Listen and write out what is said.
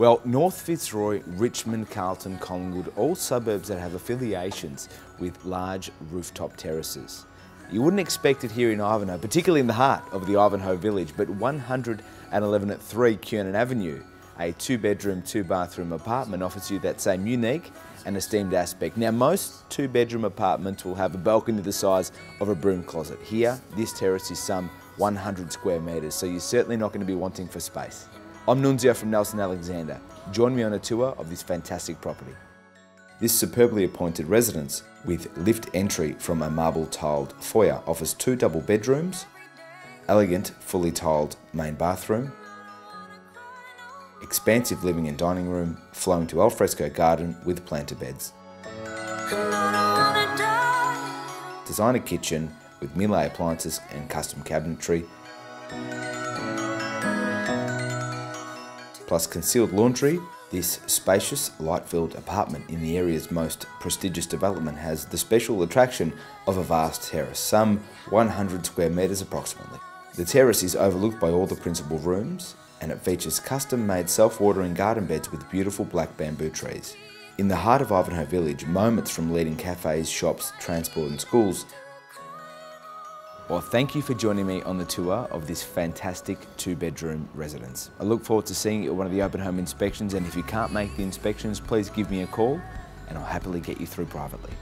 Well, North Fitzroy, Richmond, Carlton, Collingwood, all suburbs that have affiliations with large rooftop terraces. You wouldn't expect it here in Ivanhoe, particularly in the heart of the Ivanhoe village, but 111 at 3 Kiernan Avenue, a two bedroom, two bathroom apartment offers you that same unique and esteemed aspect. Now, most two bedroom apartments will have a balcony the size of a broom closet. Here, this terrace is some 100 square metres, so you're certainly not going to be wanting for space. I'm Nunzio from Nelson Alexander. Join me on a tour of this fantastic property. This superbly appointed residence with lift entry from a marble tiled foyer offers two double bedrooms, elegant fully tiled main bathroom, expansive living and dining room flowing to alfresco garden with planter beds. Designer kitchen with Miele appliances and custom cabinetry plus concealed laundry. This spacious, light-filled apartment in the area's most prestigious development has the special attraction of a vast terrace, some 100 square metres approximately. The terrace is overlooked by all the principal rooms and it features custom-made self-watering garden beds with beautiful black bamboo trees. In the heart of Ivanhoe Village, moments from leading cafes, shops, transport and schools well, thank you for joining me on the tour of this fantastic two bedroom residence. I look forward to seeing you at one of the open home inspections and if you can't make the inspections, please give me a call and I'll happily get you through privately.